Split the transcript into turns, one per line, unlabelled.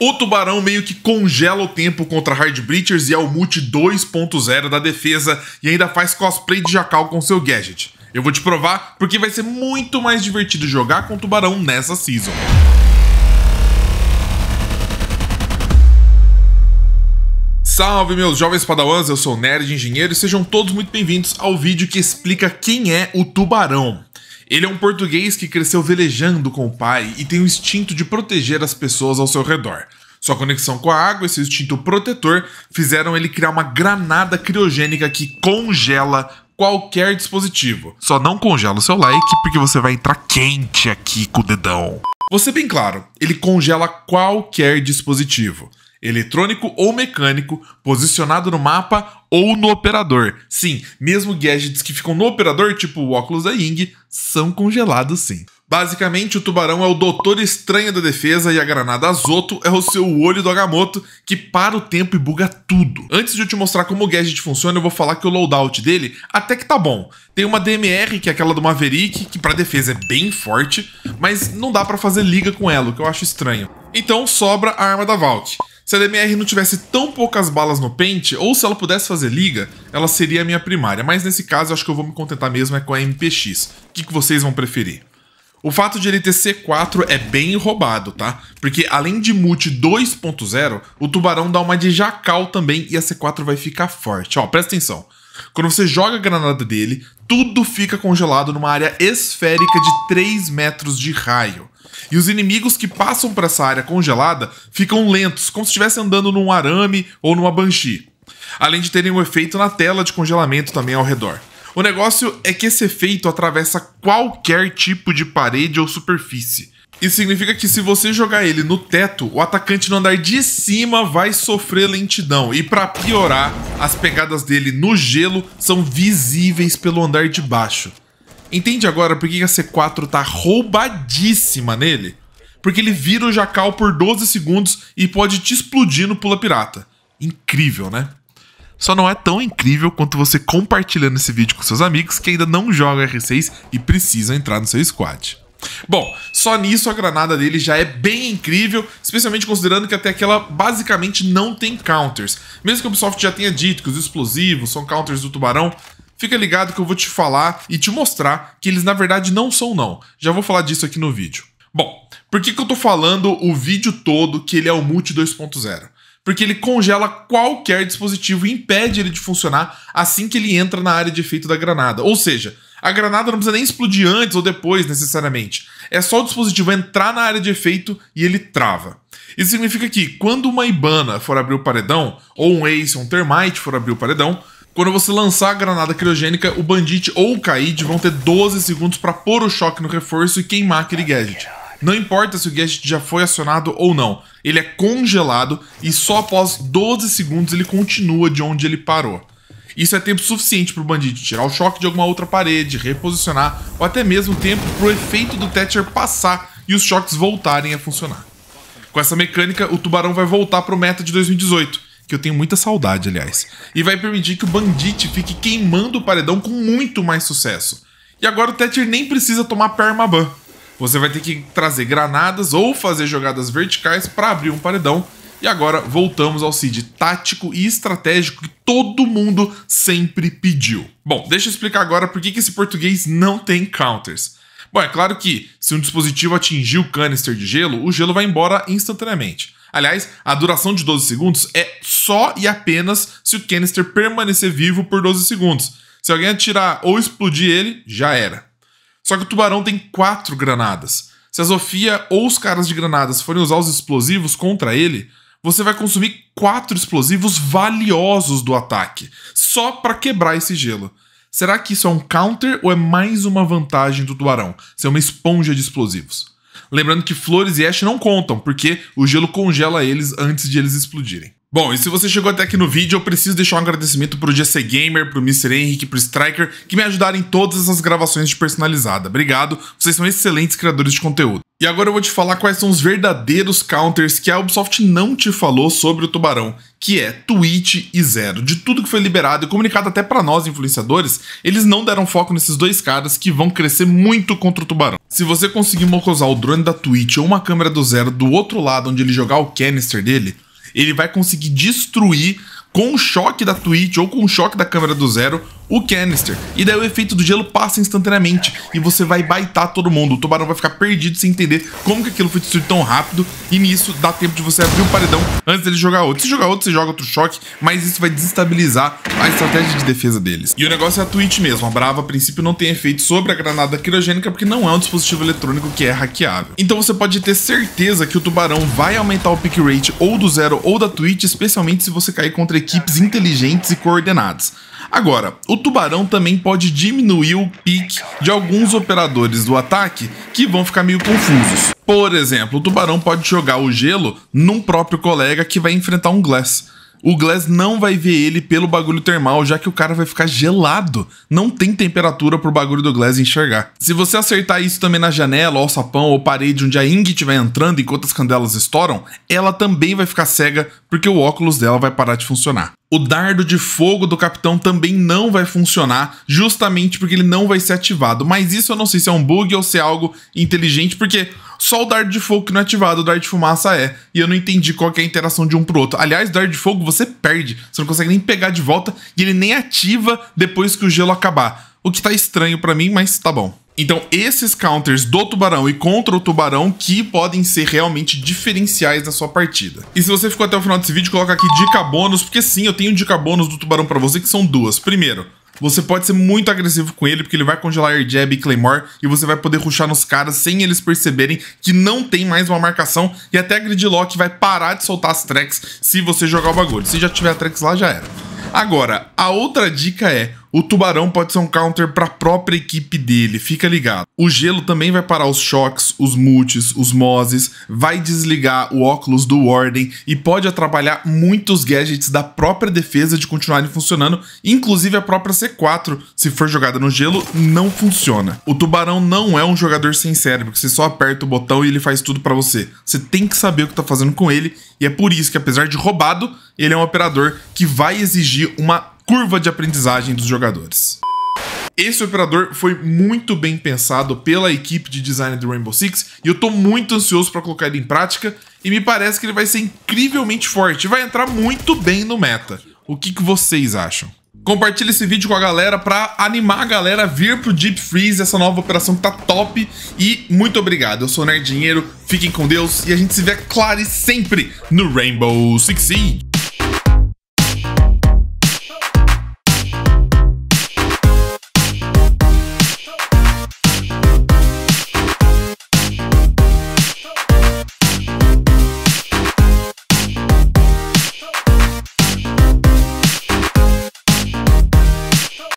O tubarão meio que congela o tempo contra Hard Breachers e é o multi 2.0 da defesa e ainda faz cosplay de jacal com seu gadget. Eu vou te provar porque vai ser muito mais divertido jogar com tubarão nessa season. Salve meus jovens padawans, eu sou o Nerd Engenheiro e sejam todos muito bem-vindos ao vídeo que explica quem é o tubarão. Ele é um português que cresceu velejando com o pai e tem o instinto de proteger as pessoas ao seu redor. Sua conexão com a água e seu instinto protetor fizeram ele criar uma granada criogênica que congela qualquer dispositivo. Só não congela o seu like porque você vai entrar quente aqui com o dedão. Vou ser bem claro, ele congela qualquer dispositivo eletrônico ou mecânico, posicionado no mapa ou no operador. Sim, mesmo gadgets que ficam no operador, tipo o óculos da Ying, são congelados sim. Basicamente, o tubarão é o doutor estranho da defesa e a granada Azoto é o seu olho do Agamotto que para o tempo e buga tudo. Antes de eu te mostrar como o gadget funciona, eu vou falar que o loadout dele até que tá bom. Tem uma DMR, que é aquela do Maverick, que para defesa é bem forte, mas não dá para fazer liga com ela, o que eu acho estranho. Então sobra a arma da Valk. Se a DMR não tivesse tão poucas balas no pente, ou se ela pudesse fazer liga, ela seria a minha primária. Mas nesse caso, eu acho que eu vou me contentar mesmo é com a MPX. O que, que vocês vão preferir? O fato de ele ter C4 é bem roubado, tá? Porque além de multi 2.0, o tubarão dá uma de jacal também e a C4 vai ficar forte. Ó, presta atenção. Quando você joga a granada dele, tudo fica congelado numa área esférica de 3 metros de raio. E os inimigos que passam por essa área congelada ficam lentos, como se estivesse andando num arame ou numa banshee. Além de terem um efeito na tela de congelamento também ao redor. O negócio é que esse efeito atravessa qualquer tipo de parede ou superfície. Isso significa que se você jogar ele no teto, o atacante no andar de cima vai sofrer lentidão. E para piorar, as pegadas dele no gelo são visíveis pelo andar de baixo. Entende agora por que a C4 tá roubadíssima nele? Porque ele vira o Jacal por 12 segundos e pode te explodir no Pula Pirata. Incrível, né? Só não é tão incrível quanto você compartilhando esse vídeo com seus amigos que ainda não jogam R6 e precisam entrar no seu squad. Bom, só nisso a granada dele já é bem incrível, especialmente considerando que até aquela basicamente não tem counters. Mesmo que a Ubisoft já tenha dito que os explosivos são counters do tubarão, fica ligado que eu vou te falar e te mostrar que eles na verdade não são não. Já vou falar disso aqui no vídeo. Bom, por que, que eu tô falando o vídeo todo que ele é o Multi 2.0? Porque ele congela qualquer dispositivo e impede ele de funcionar assim que ele entra na área de efeito da granada. Ou seja, a granada não precisa nem explodir antes ou depois, necessariamente. É só o dispositivo entrar na área de efeito e ele trava. Isso significa que, quando uma Ibana for abrir o paredão, ou um Ace ou um Termite for abrir o paredão, quando você lançar a granada criogênica, o Bandit ou o Kaid vão ter 12 segundos para pôr o choque no reforço e queimar aquele gadget. Não importa se o gadget já foi acionado ou não, ele é congelado e só após 12 segundos ele continua de onde ele parou. Isso é tempo suficiente para o Bandit tirar o choque de alguma outra parede, reposicionar ou até mesmo tempo para o efeito do Thatcher passar e os choques voltarem a funcionar. Com essa mecânica, o Tubarão vai voltar para o meta de 2018, que eu tenho muita saudade, aliás, e vai permitir que o Bandit fique queimando o paredão com muito mais sucesso. E agora o Thatcher nem precisa tomar permaban. Você vai ter que trazer granadas ou fazer jogadas verticais para abrir um paredão. E agora voltamos ao seed tático e estratégico que todo mundo sempre pediu. Bom, deixa eu explicar agora por que esse português não tem counters. Bom, é claro que se um dispositivo atingir o canister de gelo, o gelo vai embora instantaneamente. Aliás, a duração de 12 segundos é só e apenas se o canister permanecer vivo por 12 segundos. Se alguém atirar ou explodir ele, já era. Só que o tubarão tem quatro granadas. Se a Sofia ou os caras de granadas forem usar os explosivos contra ele, você vai consumir quatro explosivos valiosos do ataque, só para quebrar esse gelo. Será que isso é um counter ou é mais uma vantagem do tubarão? Ser uma esponja de explosivos? Lembrando que flores e ash não contam, porque o gelo congela eles antes de eles explodirem. Bom, e se você chegou até aqui no vídeo, eu preciso deixar um agradecimento pro GC Gamer, pro Mr. Henrique, pro Striker, que me ajudaram em todas essas gravações de personalizada. Obrigado, vocês são excelentes criadores de conteúdo. E agora eu vou te falar quais são os verdadeiros counters que a Ubisoft não te falou sobre o Tubarão, que é Twitch e Zero. De tudo que foi liberado e comunicado até para nós influenciadores, eles não deram foco nesses dois caras que vão crescer muito contra o Tubarão. Se você conseguir mocosar o drone da Twitch ou uma câmera do zero do outro lado onde ele jogar o canister dele, ele vai conseguir destruir com o choque da Twitch ou com o choque da câmera do zero o canister. E daí o efeito do gelo passa instantaneamente e você vai baitar todo mundo. O tubarão vai ficar perdido sem entender como que aquilo foi destruído tão rápido e nisso dá tempo de você abrir o paredão antes dele jogar outro. Se jogar outro, você joga outro choque, mas isso vai desestabilizar a estratégia de defesa deles. E o negócio é a Twitch mesmo. A Brava, a princípio, não tem efeito sobre a granada quirogênica porque não é um dispositivo eletrônico que é hackeável. Então você pode ter certeza que o tubarão vai aumentar o pick rate ou do zero ou da Twitch, especialmente se você cair contra equipes inteligentes e coordenadas. Agora, o tubarão também pode diminuir o pique de alguns operadores do ataque que vão ficar meio confusos. Por exemplo, o tubarão pode jogar o gelo num próprio colega que vai enfrentar um Glass o Glass não vai ver ele pelo bagulho termal, já que o cara vai ficar gelado. Não tem temperatura pro bagulho do Glass enxergar. Se você acertar isso também na janela, alçapão ou parede onde a Ing estiver entrando enquanto as candelas estouram, ela também vai ficar cega porque o óculos dela vai parar de funcionar. O dardo de fogo do capitão também não vai funcionar, justamente porque ele não vai ser ativado. Mas isso eu não sei se é um bug ou se é algo inteligente, porque só o dardo de fogo que não é ativado, o dardo de fumaça é. E eu não entendi qual é a interação de um pro outro. Aliás, dardo de fogo você perde, você não consegue nem pegar de volta e ele nem ativa depois que o gelo acabar. O que tá estranho para mim, mas tá bom. Então, esses counters do tubarão e contra o tubarão que podem ser realmente diferenciais na sua partida. E se você ficou até o final desse vídeo, coloca aqui dica bônus, porque sim, eu tenho dica bônus do tubarão para você, que são duas. Primeiro, você pode ser muito agressivo com ele, porque ele vai congelar Air Jab e Claymore, e você vai poder ruxar nos caras sem eles perceberem que não tem mais uma marcação, e até a Gridlock vai parar de soltar as tracks se você jogar o bagulho. Se já tiver a tracks lá, já era. Agora, a outra dica é: o tubarão pode ser um counter para a própria equipe dele, fica ligado. O gelo também vai parar os choques, os multis, os mozes, vai desligar o óculos do Warden e pode atrapalhar muitos gadgets da própria defesa de continuarem funcionando, inclusive a própria C4, se for jogada no gelo, não funciona. O tubarão não é um jogador sem cérebro, que você só aperta o botão e ele faz tudo para você. Você tem que saber o que tá fazendo com ele, e é por isso que apesar de roubado, ele é um operador que vai exigir uma curva de aprendizagem dos jogadores. Esse operador foi muito bem pensado pela equipe de design do Rainbow Six e eu tô muito ansioso para colocar ele em prática e me parece que ele vai ser incrivelmente forte e vai entrar muito bem no meta. O que, que vocês acham? Compartilhe esse vídeo com a galera para animar a galera a vir pro Deep Freeze, essa nova operação que tá top. E muito obrigado. Eu sou o Nerd Dinheiro, fiquem com Deus e a gente se vê, claro, sempre no Rainbow Six Siege.